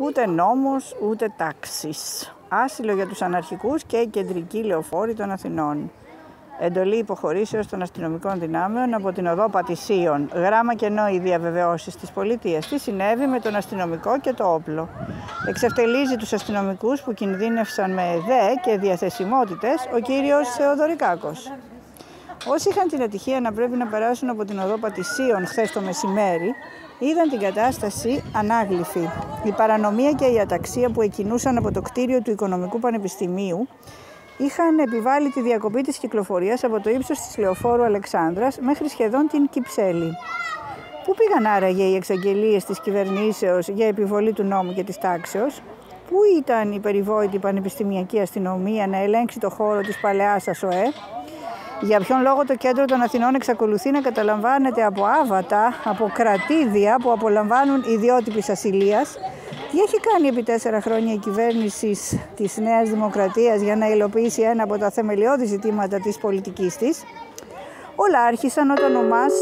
Ούτε νόμος, ούτε τάξης. Άσυλο για τους αναρχικούς και κεντρική λεωφόρη των Αθηνών. Εντολή υποχωρήσεως των αστυνομικών δυνάμεων από την οδό Πατησίων. Γράμμα κενό οι διαβεβαιώσεις της πολιτείας. Τι συνέβη με τον αστυνομικό και το όπλο. Εξευτελίζει τους αστυνομικούς που κινδύνευσαν με ΕΔΕ και διαθεσιμότητες ο κύριος Θεοδωρικάκος. Όσοι είχαν την ατυχία να πρέπει να περάσουν από την οδό Πατησίων χθες το μεσημέρι, είδαν την κατάσταση ανάγλυφη. Η παρανομία και η αταξία που εκκινούσαν από το κτίριο του Οικονομικού Πανεπιστημίου είχαν επιβάλει τη διακοπή της κυκλοφορίας από το ύψος της Λεωφόρου Αλεξάνδρας μέχρι σχεδόν την Κυψέλη. Πού πήγαν άραγε οι εξαγγελίες της κυβερνήσεως για επιβολή του νόμου και της τάξεως, Πού ήταν η περιβόητη πανεπιστημιακή αστυνομία να ελέγξει το χώρο της παλαιάς ΑΣΟΕ, για ποιον λόγο το κέντρο των Αθηνών εξακολουθεί να καταλαμβάνεται από άβατα, από κρατήδια που απολαμβάνουν ιδιότυπης ασυλίας; Τι έχει κάνει επί τέσσερα χρόνια η κυβέρνηση της Νέας Δημοκρατίας για να υλοποιήσει ένα από τα θεμελιώδη ζητήματα της πολιτικής της; Όλα άρχισαν όταν ο ΜΑΣ